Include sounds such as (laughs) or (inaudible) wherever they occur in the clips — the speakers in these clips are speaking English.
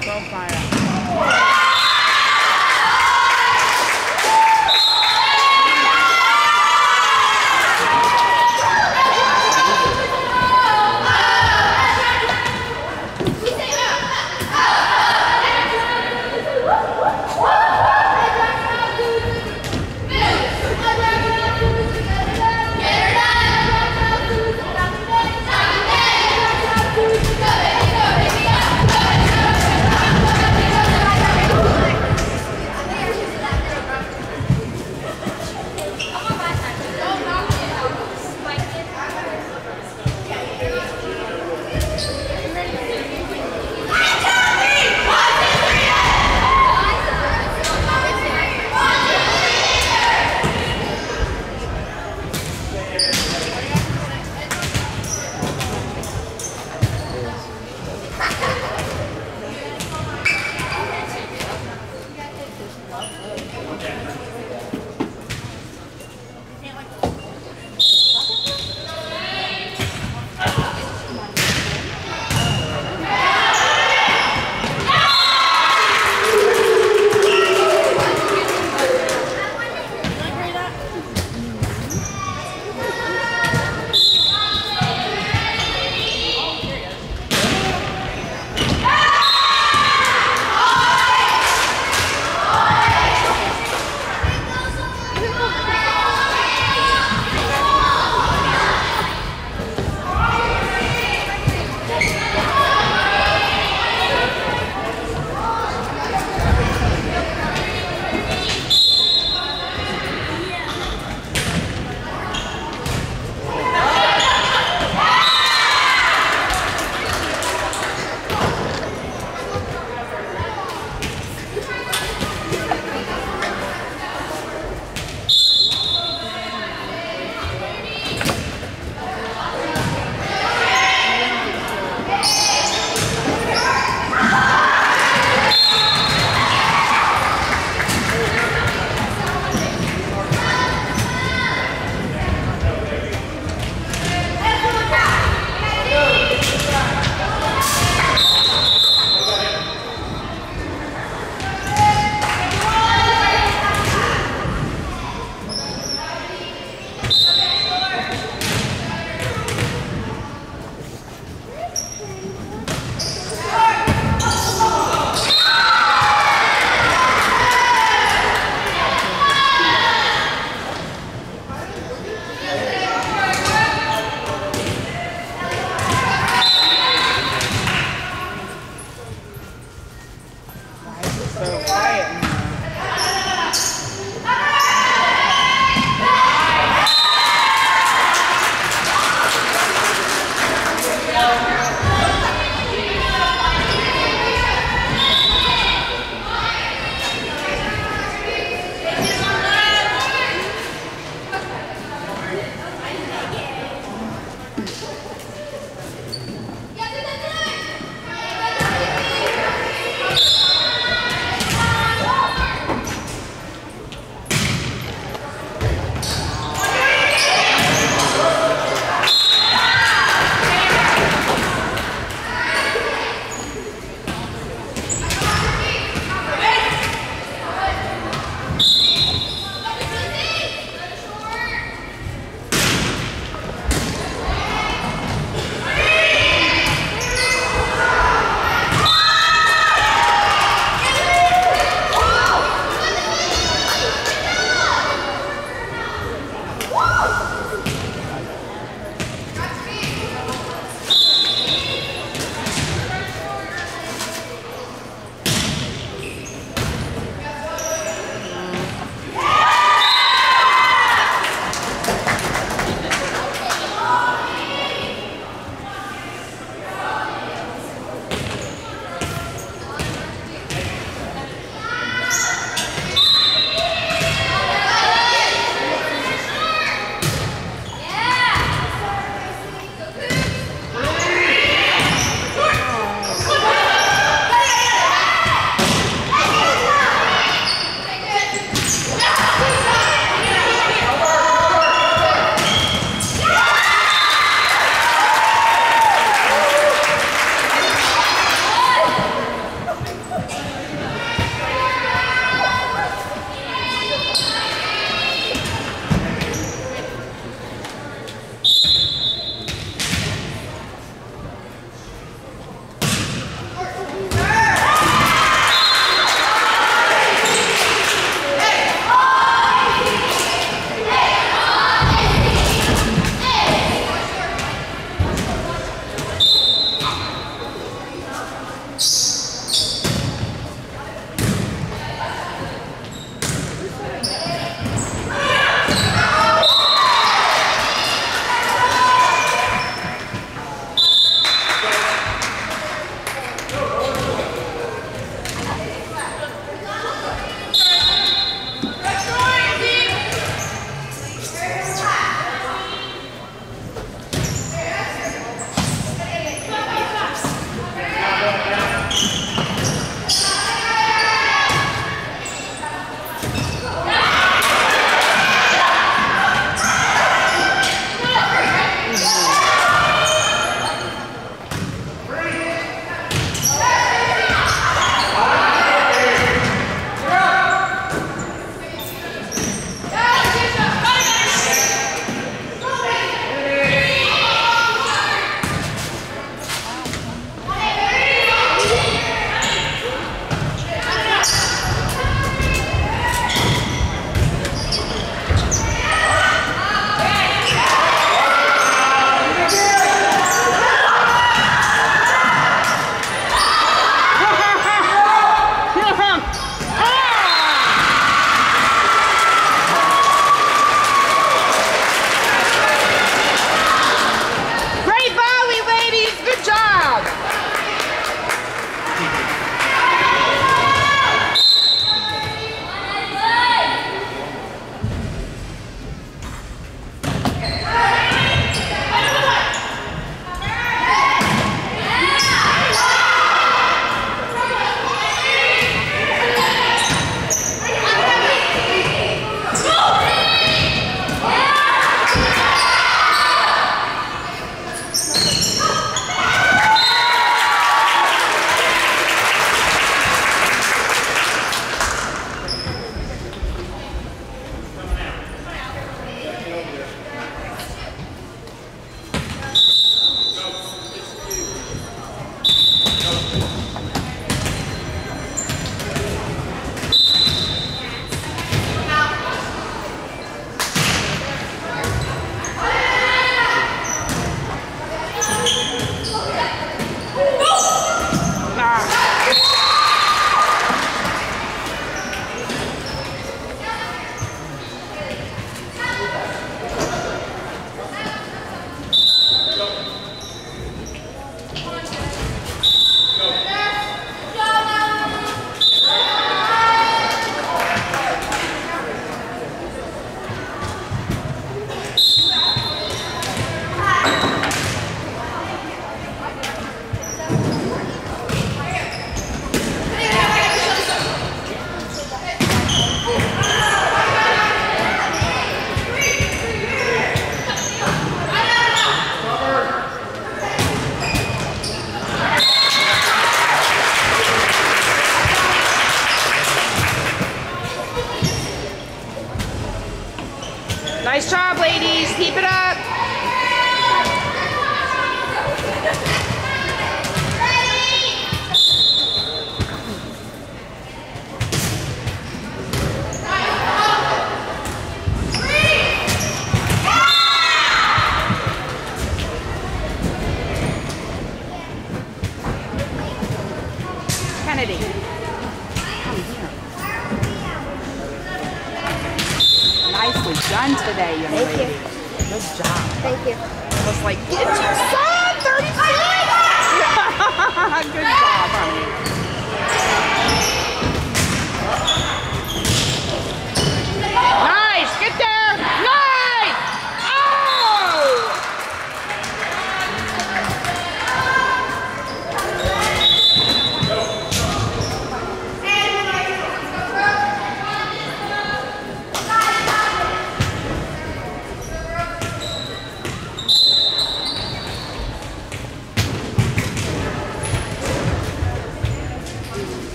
Get her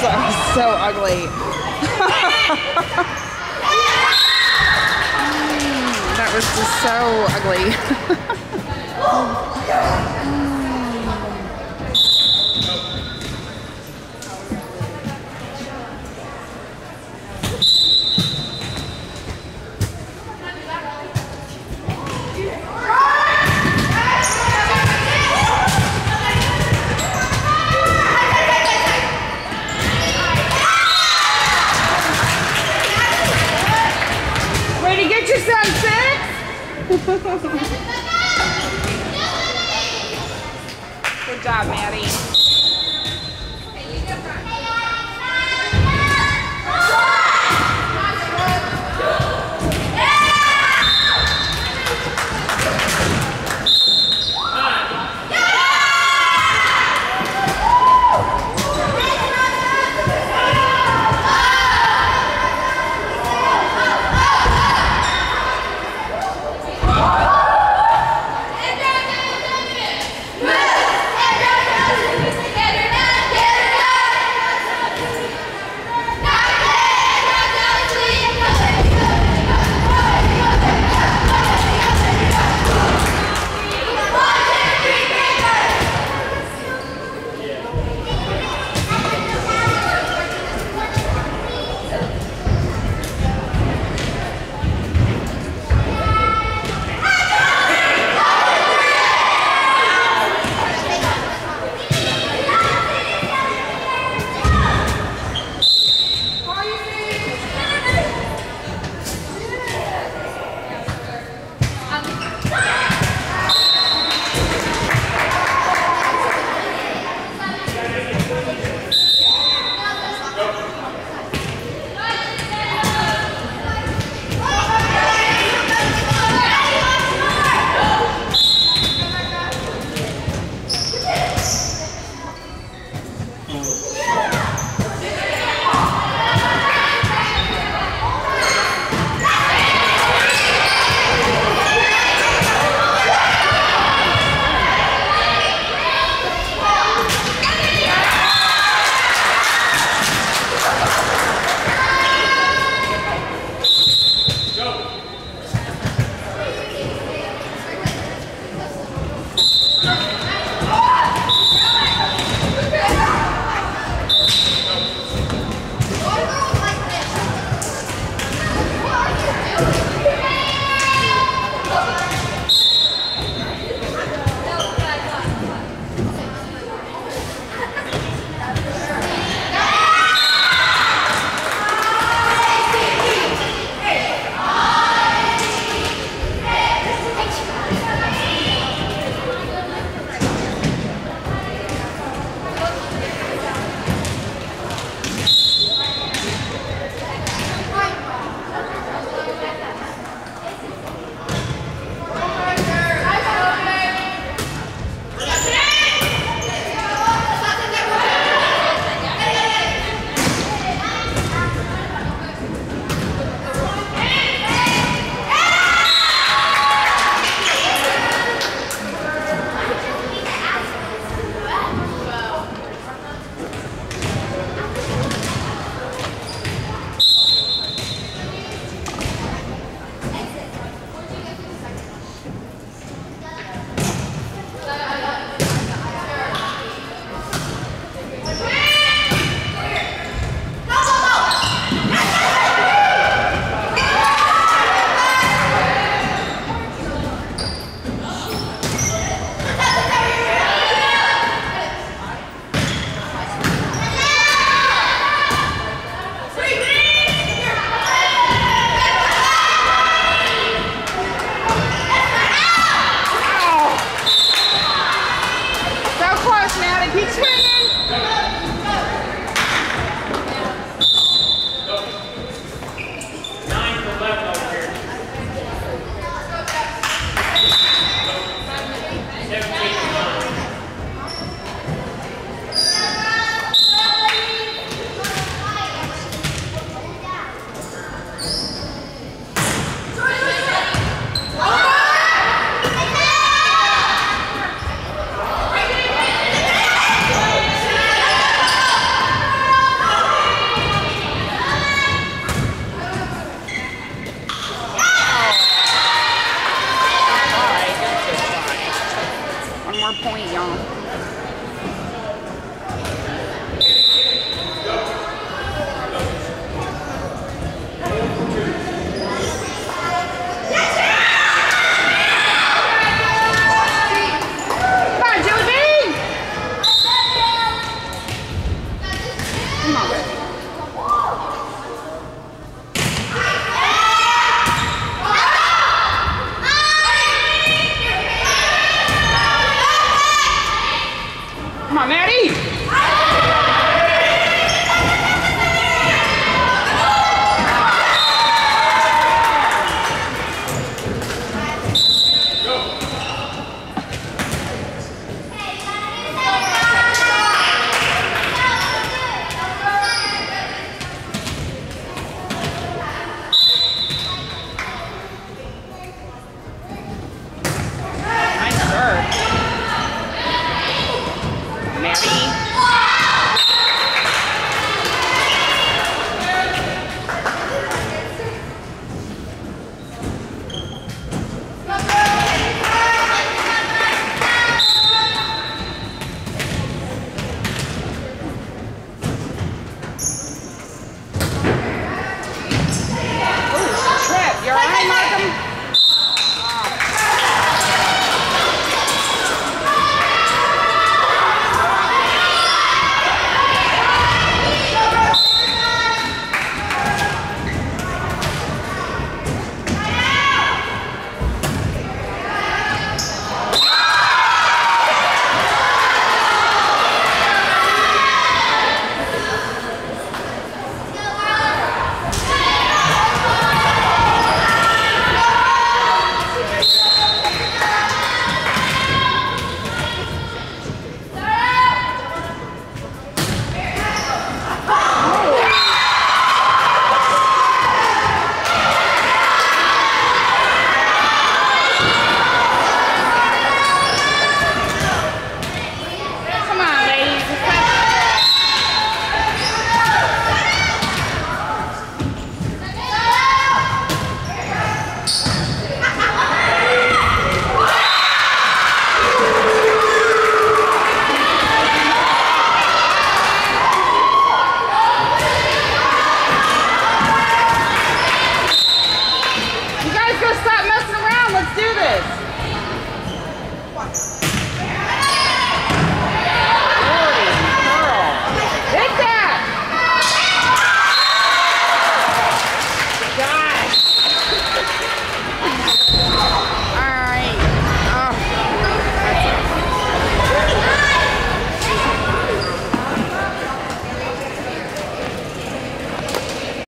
gosh, that was so ugly. (laughs) that was just so ugly. (laughs)